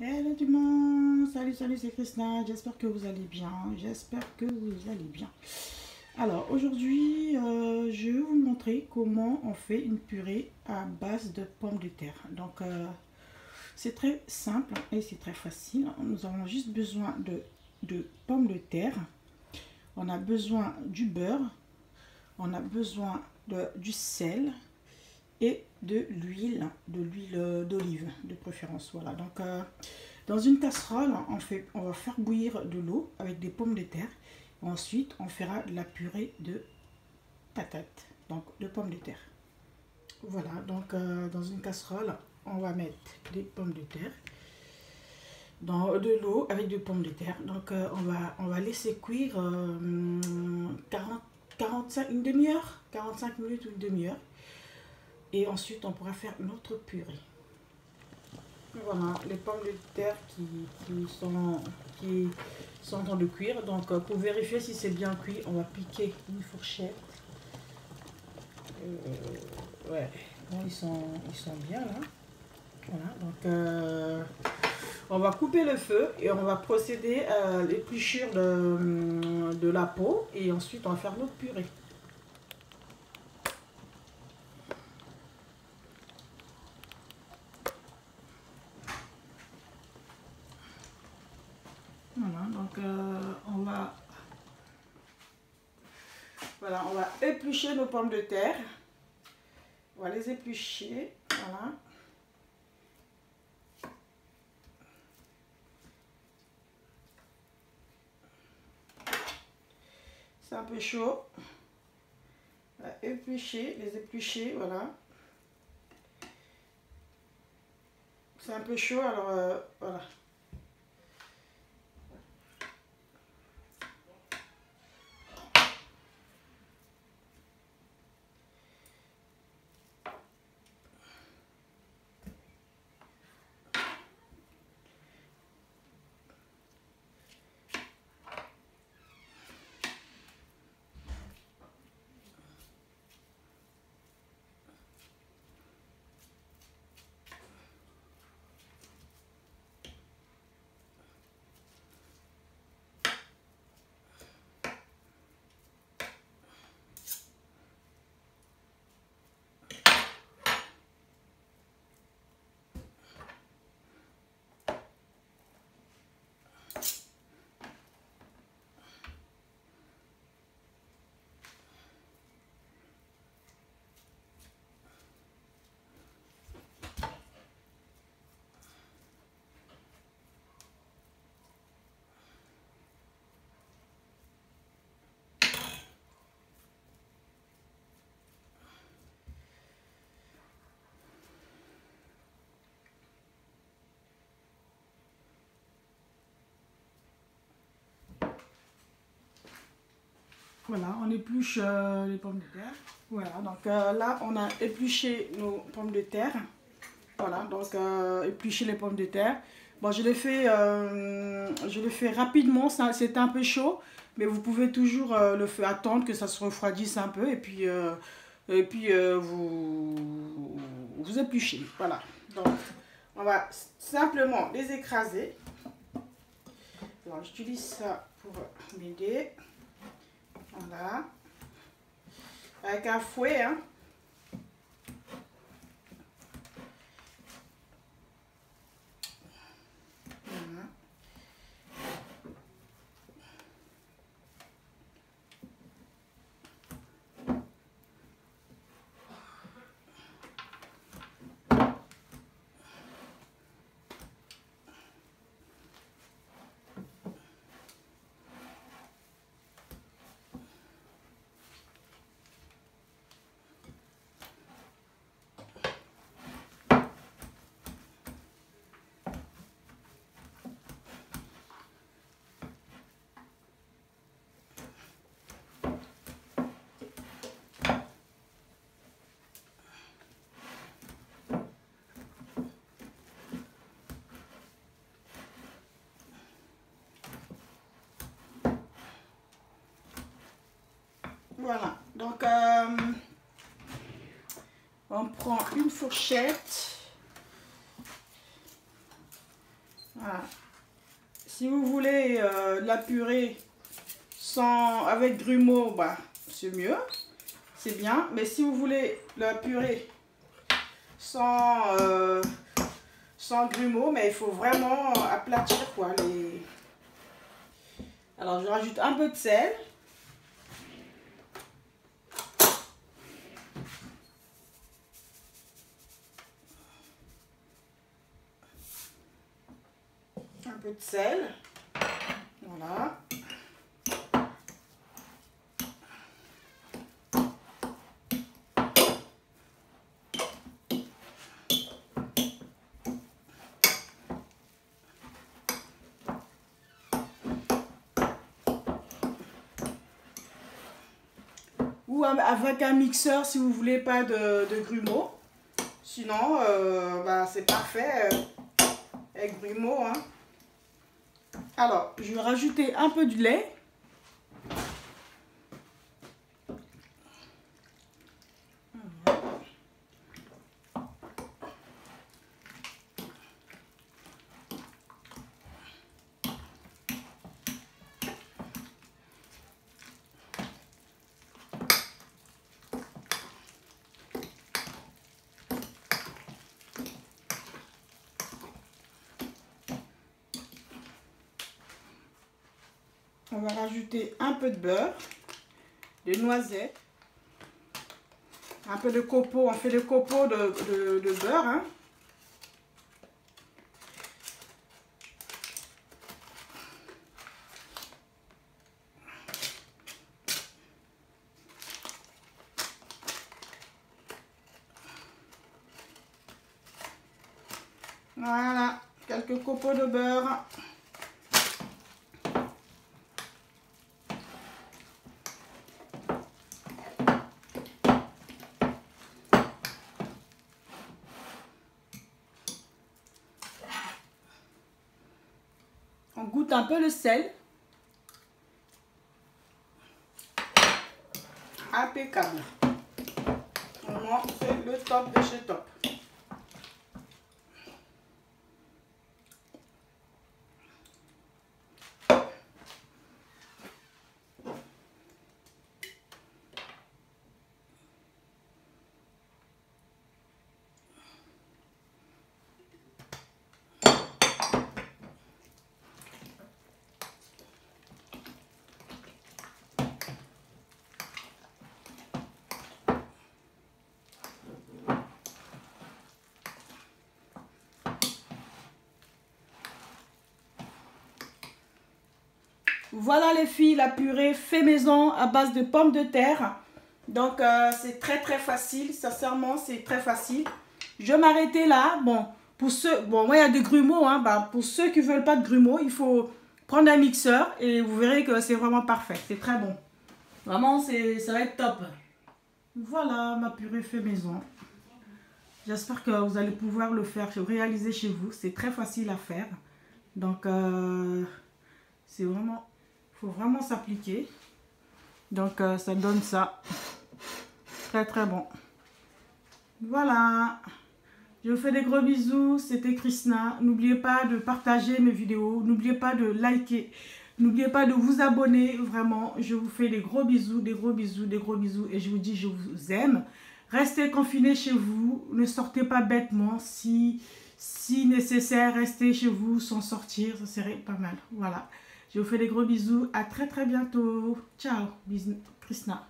Hello tout le monde, salut salut c'est Christina, j'espère que vous allez bien, j'espère que vous allez bien. Alors aujourd'hui euh, je vais vous montrer comment on fait une purée à base de pommes de terre. Donc euh, c'est très simple et c'est très facile, nous avons juste besoin de, de pommes de terre, on a besoin du beurre, on a besoin de, du sel, et de l'huile, de l'huile d'olive de préférence. Voilà, donc euh, dans une casserole, on, fait, on va faire bouillir de l'eau avec des pommes de terre. Ensuite, on fera de la purée de patates, donc de pommes de terre. Voilà, donc euh, dans une casserole, on va mettre des pommes de terre dans de l'eau avec des pommes de terre. Donc euh, on, va, on va laisser cuire 40, 45, une demi-heure, 45 minutes ou une demi-heure. Et ensuite, on pourra faire notre purée. Voilà, les pommes de terre qui, sont, qui sont en train de cuire. Donc, euh, pour vérifier si c'est bien cuit, on va piquer une fourchette. Euh, ouais, ils, sont, ils sont bien là. Voilà, donc euh, on va couper le feu et on va procéder à l'épluchure de, de la peau. Et ensuite, on va faire notre purée. Voilà, donc euh, on va voilà, on va éplucher nos pommes de terre. On va les éplucher, voilà. C'est un peu chaud. On va éplucher, les éplucher, voilà. C'est un peu chaud, alors euh, voilà. Voilà, on épluche euh, les pommes de terre. Voilà, donc euh, là, on a épluché nos pommes de terre. Voilà, donc euh, éplucher les pommes de terre. Bon, je je l'ai fait rapidement, c'était un peu chaud, mais vous pouvez toujours le faire attendre que ça se refroidisse un peu et puis, et puis vous, vous épluchez. Voilà, donc on va simplement les écraser. Alors, j'utilise ça pour m'aider. Voilà. Avec un fouet, hein. Voilà, donc euh, on prend une fourchette. Si vous voulez euh, la purée sans, avec grumeaux, bah, c'est mieux. C'est bien. Mais si vous voulez la purée sans, euh, sans grumeaux, mais il faut vraiment aplatir quoi. Alors, je rajoute un peu de sel. Un peu de sel. Voilà. ou avec un mixeur si vous voulez pas de, grumeaux. Sinon, euh, bah, c'est parfait euh, avec grumeaux. Hein. Alors, je vais rajouter un peu de lait. On va rajouter un peu de beurre, de noisettes, un peu de copeaux. On fait le copeaux de, beurre. Hein. Voilà, quelques copeaux de beurre. Un peu le sel. Impeccable. Vraiment, c'est le top de chez top. Voilà les filles, la purée fait maison à base de pommes de terre. Donc euh, c'est très très facile, sincèrement c'est très facile. Je vais m'arrêter là. Bon, pour ceux, bon moi il y a des grumeaux, hein, bah, pour ceux qui ne veulent pas de grumeaux, il faut prendre un mixeur et vous verrez que c'est vraiment parfait, c'est très bon. Vraiment, ça va être top. Voilà ma purée fait maison. J'espère que vous allez pouvoir le faire, réaliser chez vous. C'est très facile à faire. Donc, euh, c'est vraiment faut vraiment s'appliquer. Donc, euh, ça donne ça. Très, très bon. Voilà. Je vous fais des gros bisous. C'était Krishna. N'oubliez pas de partager mes vidéos. N'oubliez pas de liker. N'oubliez pas de vous abonner. Vraiment, je vous fais des gros bisous, des gros bisous, des gros bisous. Et je vous dis, je vous aime. Restez confinés chez vous. Ne sortez pas bêtement. Si, si nécessaire, restez chez vous sans sortir. Ça serait pas mal. Voilà. Je vous fais des gros bisous. À très très bientôt. Ciao. Bisous. Krishna.